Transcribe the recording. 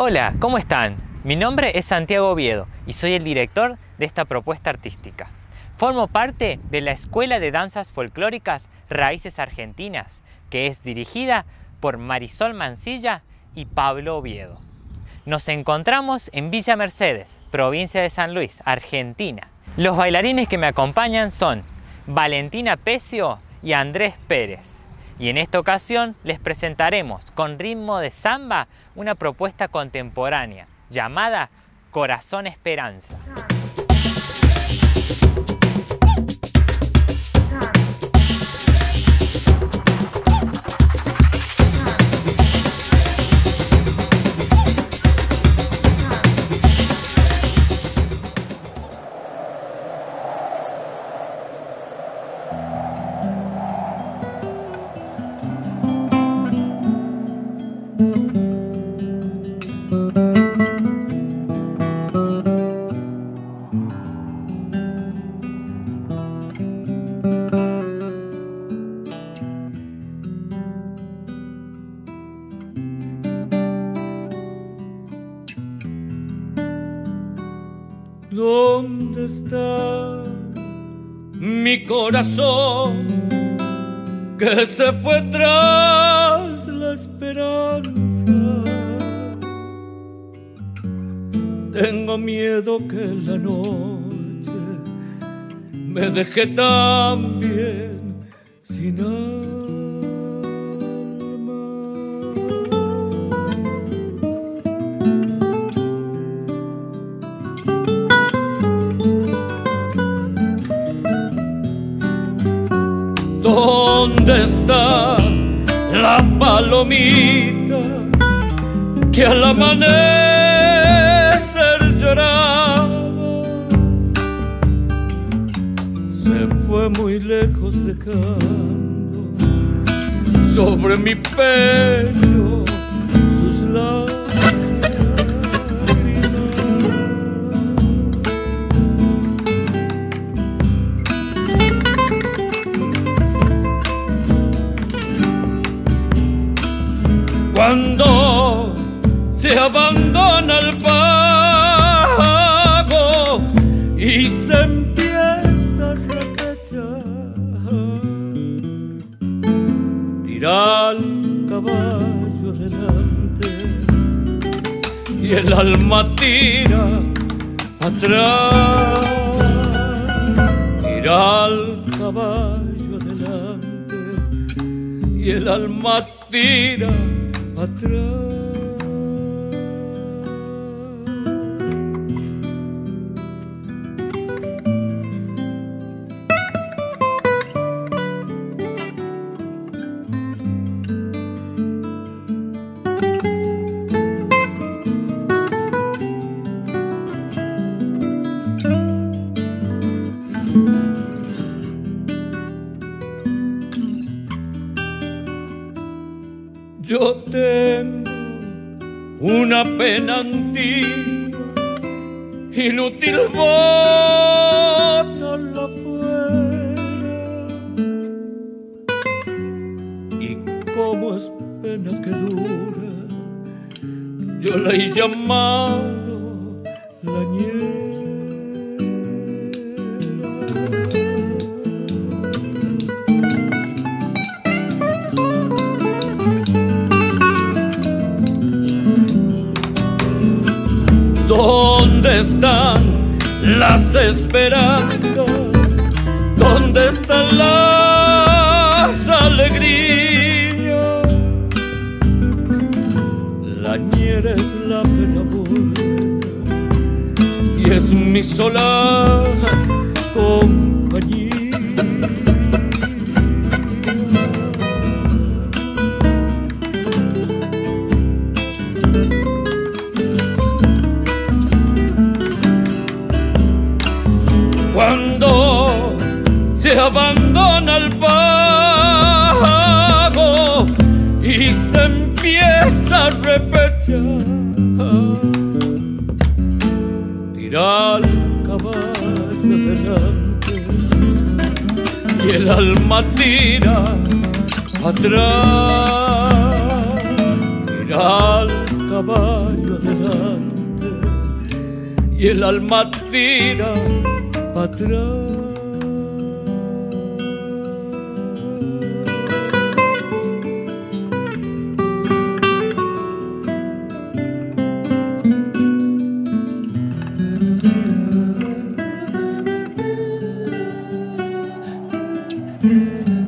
Hola, ¿cómo están? Mi nombre es Santiago Oviedo y soy el director de esta propuesta artística. Formo parte de la Escuela de Danzas Folclóricas Raíces Argentinas, que es dirigida por Marisol Mancilla y Pablo Oviedo. Nos encontramos en Villa Mercedes, provincia de San Luis, Argentina. Los bailarines que me acompañan son Valentina Pecio y Andrés Pérez. Y en esta ocasión les presentaremos con ritmo de samba una propuesta contemporánea llamada Corazón Esperanza. ¿Dónde está mi corazón que se fue tras la esperanza? Tengo miedo que la noche me deje tan bien sin alma. La palomita que al amanecer lloraba? Se fue muy lejos dejando sobre mi pecho se abandona el pago y se empieza a repechar. Tira el caballo delante y el alma tira atrás. Tira el caballo delante y el alma tira atrás. Yo tengo una pena antigua, inútil la fuera. Y como es pena que dura, yo la he llamado la nieve. ¿Dónde están las esperanzas? ¿Dónde están las alegrías? La ñera es la pena y es mi sola compañía. Se abandona el pago y se empieza a repechar. Tira el caballo delante y el alma tira atrás. Tira el caballo solo adelante y el alma tira atrás. Música